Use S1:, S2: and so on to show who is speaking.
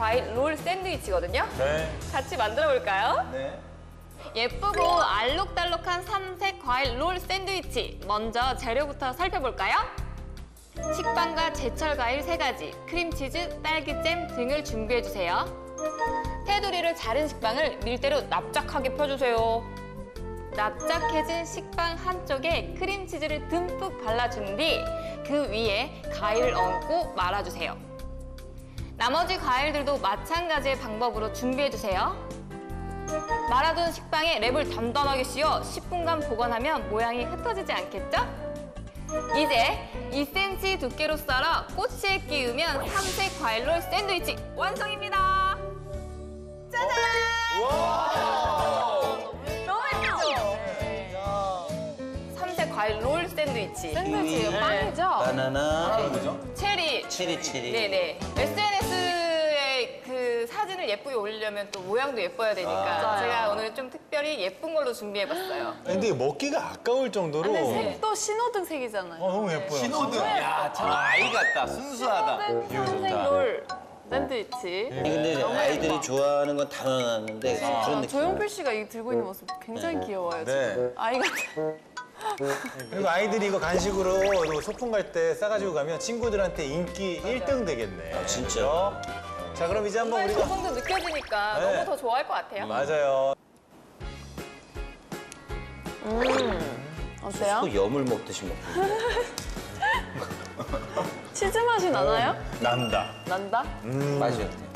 S1: 과일 롤 샌드위치거든요.
S2: 네.
S1: 같이 만들어 볼까요?
S2: 네.
S1: 예쁘고 알록달록한 삼색 과일 롤 샌드위치. 먼저 재료부터 살펴볼까요? 식빵과 제철 과일 세가지 크림치즈, 딸기잼 등을 준비해주세요. 테두리를 자른 식빵을 밀대로 납작하게 펴주세요. 납작해진 식빵 한쪽에 크림치즈를 듬뿍 발라준 뒤 그 위에 과일을 얹고 말아주세요. 나머지 과일들도 마찬가지의 방법으로 준비해주세요. 말아둔 식빵에 랩을 단단하게 씌워 10분간 보관하면 모양이 흩어지지 않겠죠? 이제 2cm 두께로 썰어 꼬치에 끼우면 삼색 과일롤 샌드위치 완성입니다. 짜잔! 너무 예쁘죠? 삼색 과일 롤 샌드위치.
S3: 샌드위치 빵이죠?
S4: 바나나,
S1: 체리.
S4: 체리.
S1: 네네. SNS에 그 사진을 예쁘게 올리려면 또 모양도 예뻐야 되니까
S3: 맞아요.
S1: 제가 오늘 좀 특별히 예쁜 걸로 준비해봤어요.
S2: 근데 이게 먹기가 아까울 정도로
S3: 근데 색도 신호등 색이잖아요.
S2: 어, 너무 예뻐요.
S5: 신호등. 야, 참 아이 같다. 순수하다.
S3: 선생롤 샌드위치.
S4: 근데 아이들이 좋아하는 건다 넣어놨는데 그런 느낌.
S3: 조용필 씨가 이 들고 있는 모습 굉장히 귀여워요.
S2: 네.
S3: 지금. 아이 같아.
S2: 그리고 아이들이 이거 간식으로 소풍 갈 때 싸가지고 가면 친구들한테 인기 1등 되겠네.
S4: 아, 진짜.
S2: 그죠? 자, 그럼 이제 한번 우리가
S1: 조금도 느껴지니까
S2: 네.
S1: 너무 더 좋아할 것 같아요.
S2: 맞아요.
S3: 어때요?
S4: 또 염을 먹듯이 먹고.
S3: 치즈 맛이 나나요?
S2: 난다.
S3: 난다?
S4: 맛이 어때?